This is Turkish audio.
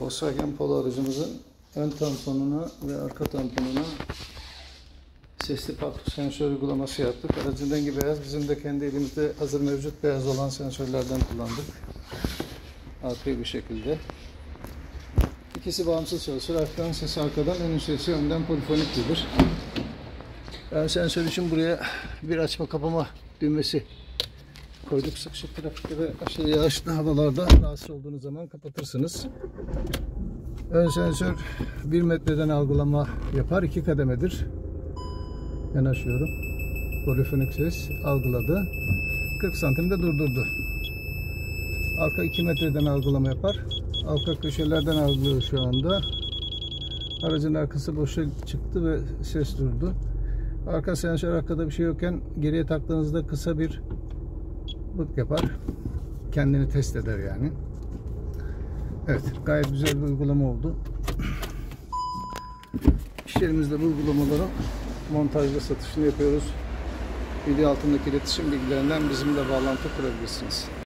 Volkswagen Polo aracımızın ön tamponuna ve arka tamponuna sesli park sensör uygulaması yaptık. Aracın rengi beyaz. Bizim de kendi elimizde hazır mevcut beyaz olan sensörlerden kullandık. Arkayı bu şekilde. İkisi bağımsız çalışır. Arkadan sesi arkadan, önün sesi önden polifonik gelir. Ön sensör için buraya bir açma kapama düğmesi koyduk. Sıkışık trafikte ve aşırı yağışlı havalarda rahatsız olduğunuz zaman kapatırsınız. Ön sensör 1 metreden algılama yapar. 2 kademedir. Yanaşıyorum. Polifonik ses algıladı. 40 santimde durdurdu. Arka 2 metreden algılama yapar. Arka köşelerden algılıyor şu anda. Aracın arkası boşa çıktı ve ses durdu. Arka sensör arkada bir şey yokken geriye taktığınızda kısa bir bık yapar. Kendini test eder yani. Evet gayet güzel bir uygulama oldu. İşlerimizde bu uygulamaların montaj ve satışını yapıyoruz. Video altındaki iletişim bilgilerinden bizimle bağlantı kurabilirsiniz.